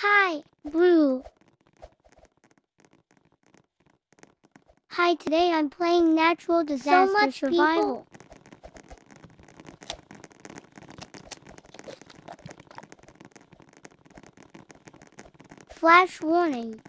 Hi, Brew. Hi, today I'm playing Natural Disaster so much, Survival. Flash warning.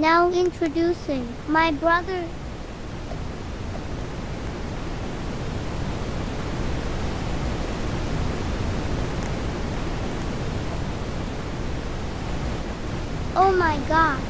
Now introducing my brother. Oh my god.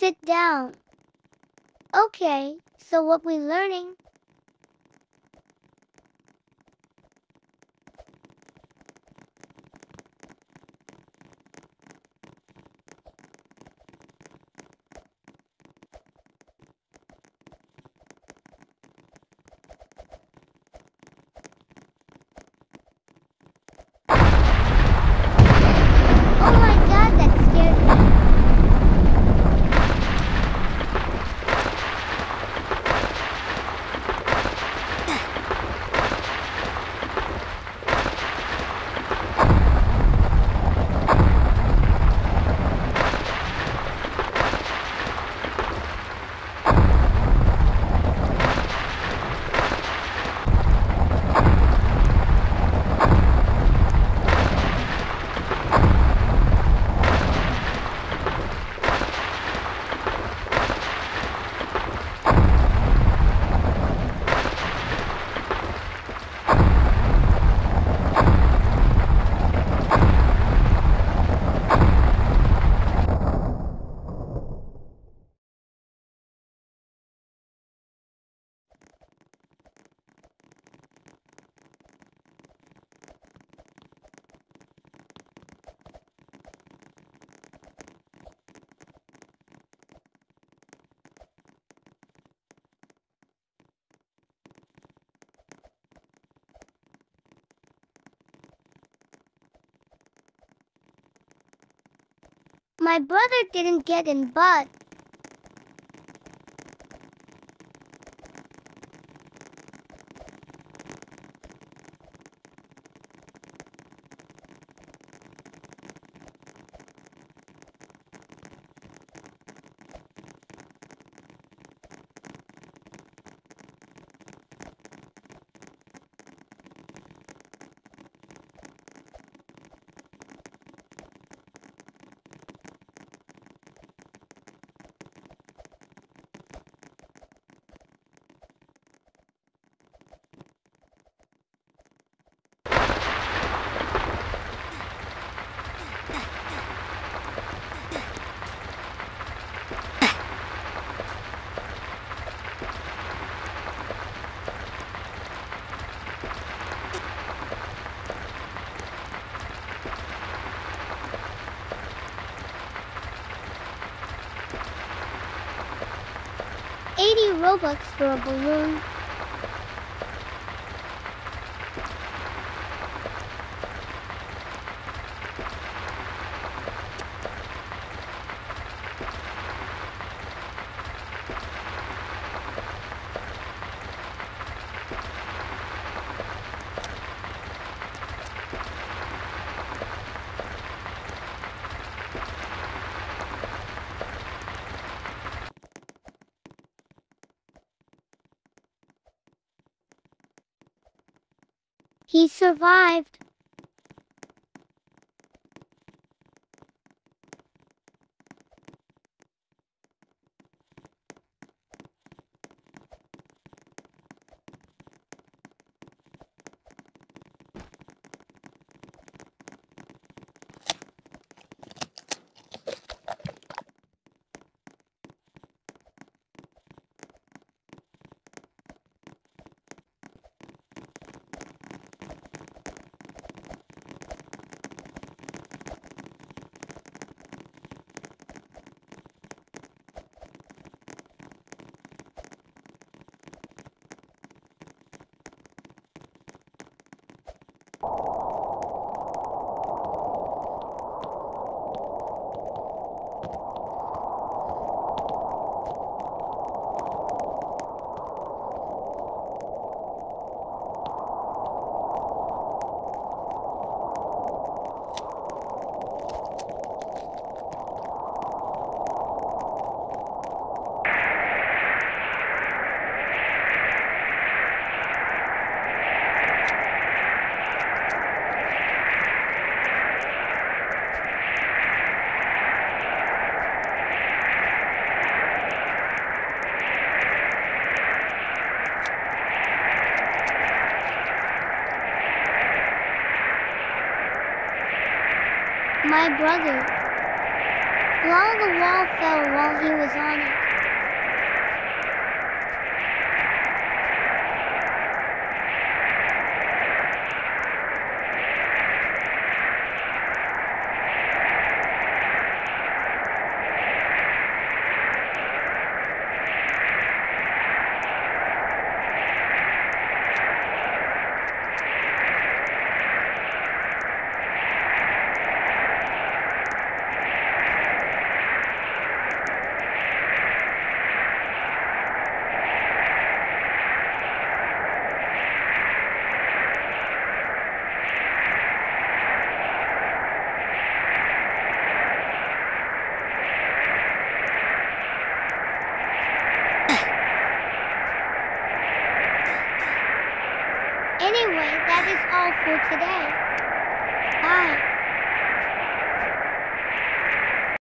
Sit down. Okay, so what we learning? Oh my god, that scared me. My brother didn't get in, but eighty Robux for a balloon. He survived. My brother. While the wall fell while he was on it. For today. Bye.